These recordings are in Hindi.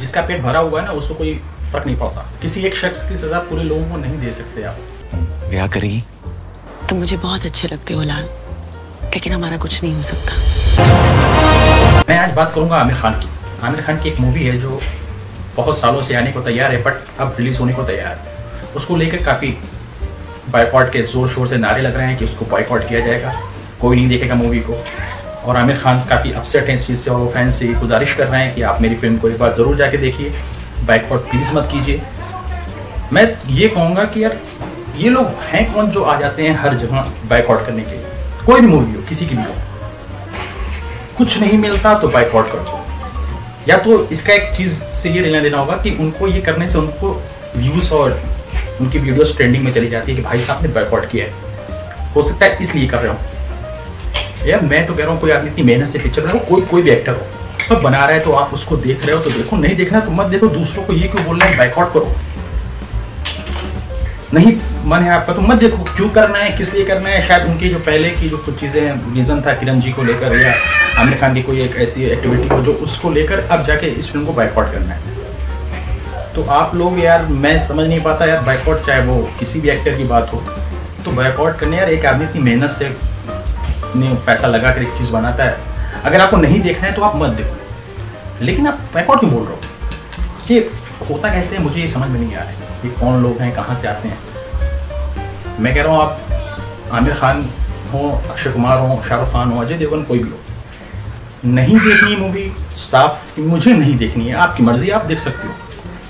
जिसका पेट भरा हुआ है ना उसको कोई फ़र्क नहीं पड़ता। किसी एक शख्स की सजा पूरे लोगों को नहीं दे सकते आप। ब्याह करेगी? तुम मुझे बहुत अच्छे लगते हो लाल। लेकिन हमारा कुछ नहीं हो सकता। मैं आज बात करूँगा आमिर खान की। आमिर खान की एक मूवी है जो बहुत सालों से आने को तैयार है बट अब रिलीज़ होने को तैयार है। उसको लेकर काफ़ी बाइकआउट के ज़ोर शोर से नारे लग रहे हैं कि उसको बाइकआउट किया जाएगा। कोई नहीं देखेगा मूवी को। और आमिर खान काफ़ी अपसेट हैं इस चीज़ से और वो फ़ैन से गुजारिश कर रहे हैं कि आप मेरी फ़िल्म को एक बार ज़रूर जाके देखिए। बाइकआउट प्लीज़ मत कीजिए। मैं ये कहूँगा कि यार, ये लोग हैं कौन जो आ जाते हैं हर जगह बाइकआउट करने के लिए? कोई भी मूवी हो, किसी की भी हो। कुछ नहीं मिलता तो बाइकआउट कर दो या तो इसका एक चीज़ से ये लेना देना होगा कि उनको ये करने से उनको व्यूज़ और उनकी वीडियोस ट्रेंडिंग में चली जाती है कि भाई साहब ने बाइकआउट किया है। हो सकता है इसलिए कर रहे हो। यार, मैं तो कह रहा हूँ, कोई आदमी इतनी मेहनत से पिक्चर बना कोई कोई भी एक्टर हो। तो बना रहा है तो आप उसको देख रहे हो तो देखो, नहीं देखना तो मत देखो, दूसरों को ये क्यों बोल रहे हैं बाइकआउट करो। नहीं, मन है आपका तो मत देखो, क्यों करना है, किस लिए करना है, शायद उनकी जो पहले की जो कुछ चीज़ें रीज़न था किरण जी को लेकर या आमिर खान की कोई एक ऐसी एक्टिविटी हो जो उसको लेकर अब जाके इस फ़िल्म को बाइकआउट करना है। तो आप लोग यार, मैं समझ नहीं पाता यार बाइकआउट चाहे वो किसी भी एक्टर की बात हो तो बाइकआउट करने यार एक आदमी इतनी मेहनत से ने पैसा लगा कर एक चीज़ बनाता है। अगर आपको नहीं देखना है तो आप मत देखो। लेकिन आप बाइकआउट क्यों बोल रहे हो? ये होता कैसे है, मुझे ये समझ में नहीं आ रहा है कि कौन लोग हैं, कहाँ से आते हैं। मैं कह रहा हूँ, आप आमिर खान हो, अक्षय कुमार हो, शाहरुख खान हो, अजय देवगन, कोई भी हो। नहीं देखनी मूवी साफ़ मुझे नहीं देखनी है। आपकी मर्ज़ी, आप देख सकते हो।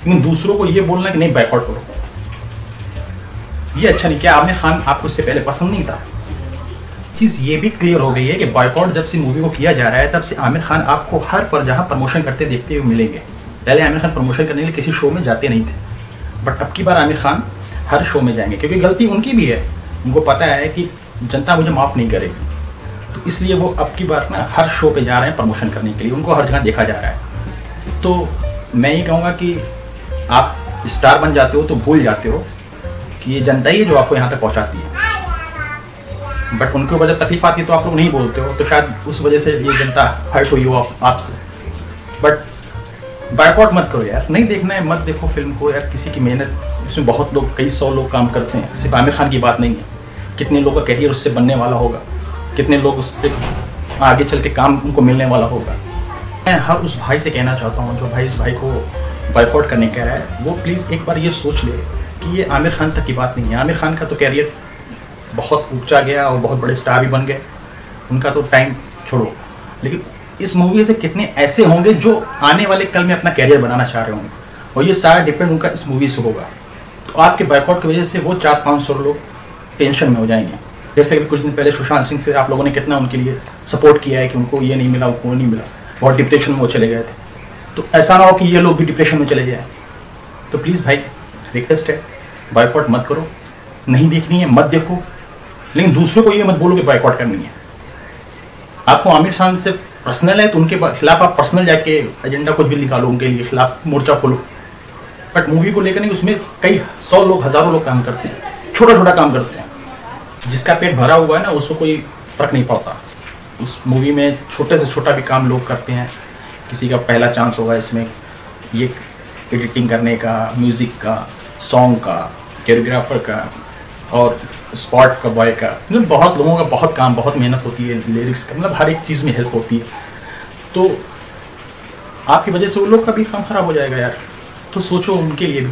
लेकिन दूसरों को ये बोलना कि नहीं बैकआउट करो। ये अच्छा नहीं, क्या आमिर खान आपको इससे पहले पसंद नहीं था? चीज़ ये भी क्लियर हो गई है कि बॉयकॉट जब से मूवी को किया जा रहा है, तब से आमिर खान आपको हर पर जहाँ प्रमोशन करते देखते हुए मिलेंगे। पहले आमिर खान प्रमोशन करने के लिए किसी शो में जाते नहीं थे। बट अब की बार आमिर खान हर शो में जाएँगे, क्योंकि गलती उनकी भी है। उनको पता है कि जनता मुझे माफ़ नहीं करेगी। तो इसलिए वो अब की बार ना हर शो पे जा रहे हैं प्रमोशन करने के लिए। उनको हर जगह देखा जा रहा है। तो मैं ये कहूँगा कि आप स्टार बन जाते हो तो भूल जाते हो कि ये जनता ही है जो आपको यहाँ तक पहुँचाती है। बट उनके ऊपर जब तकलीफ़ आती है तो आप लोग नहीं बोलते हो तो शायद उस वजह से ये जनता हर्ट हुई हो आपसे। बट बाइकआउट मत करो यार। नहीं देखना है, मत देखो फ़िल्म को यार, किसी की मेहनत। उसमें बहुत लोग, कई सौ लोग काम करते हैं। सिर्फ़ आमिर खान की बात नहीं है। कितने लोग का करियर उससे बनने वाला होगा? कितने लोग उससे आगे चल के काम उनको मिलने वाला होगा? मैं हर उस भाई से कहना चाहता हूँ, जो भाई इस भाई को बाइकआउट करने कह रहा है, वो प्लीज़ एक बार ये सोच ले कि ये आमिर खान तक की बात नहीं है। आमिर खान का तो कैरियर बहुत ऊँचा गया और बहुत बड़े स्टार भी बन गए। उनका तो टाइम छोड़ो। लेकिन इस मूवी से कितने ऐसे होंगे जो आने वाले कल में अपना कैरियर बनाना चाह रहे होंगे? और ये सारा डिपेंड उनका इस मूवी से होगा। तो आपके बैकआउट की वजह से वो चार पाँच सौ लोग टेंशन में हो जाएँगे। जैसे कि कुछ दिन पहले सुशांत सिंह से आप लोगों ने कितना उनके लिए सपोर्ट किया है कि उनको ये नहीं मिला उनको नहीं मिला। बहुत डिप्रेशन में वो चले गए थे। तो ऐसा ना हो कि ये लोग भी डिप्रेशन में चले जाए। तो प्लीज़ भाई रिक्वेस्ट है बाइकआउट मत करो। नहीं देखनी है, मत देखो। लेकिन दूसरों को ये मत बोलो कि बाइकआउट करनी है। आपको आमिर खान से पर्सनल है तो उनके खिलाफ आप पर्सनल जाके एजेंडा कुछ भी निकालो, उनके लिए खिलाफ मोर्चा खोलो। बट मूवी को लेकर नहीं, उसमें कई सौ लोग, हज़ारों लोग काम करते हैं। छोटा छोटा काम करते हैं। जिसका पेट भरा हुआ है ना, उसको कोई फ़र्क नहीं पड़ता। उस मूवी में छोटे से छोटा भी काम लोग करते हैं। किसी का पहला चांस होगा इसमें ये एडिटिंग करने का म्यूज़िक का सॉन्ग का कोरियोग्राफर का, और स्पॉट का बॉय का। मतलब बहुत लोगों का बहुत काम, बहुत मेहनत होती है लिरिक्स का। मतलब हर एक चीज़ में हेल्प होती है। तो आपकी वजह से उन लोग का भी काम खराब हो जाएगा यार। तो सोचो उनके लिए भी।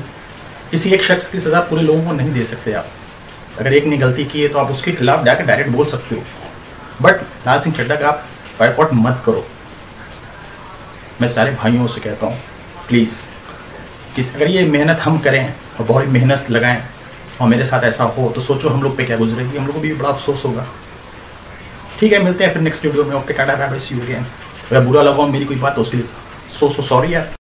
किसी एक शख्स की सज़ा पूरे लोगों को नहीं दे सकते आप। अगर एक ने गलती की है तो आप उसके खिलाफ जाकर डायरेक्ट बोल सकते हो। बट लाल सिंह चड्डा का आप बाइकआउट मत करो। मैं सारे भाइयों से कहता हूँ प्लीज़ कि अगर ये मेहनत हम करें और बहुत मेहनत लगाएँ और मेरे साथ ऐसा हो तो सोचो हम लोग पे क्या गुजरेगी। हम लोग को भी बड़ा अफसोस होगा। ठीक है, मिलते हैं फिर नेक्स्ट वीडियो में। Okay tata bye see you again अगर बुरा लगा मेरी कोई बात तो उसके लिए सो सो सॉरी यार।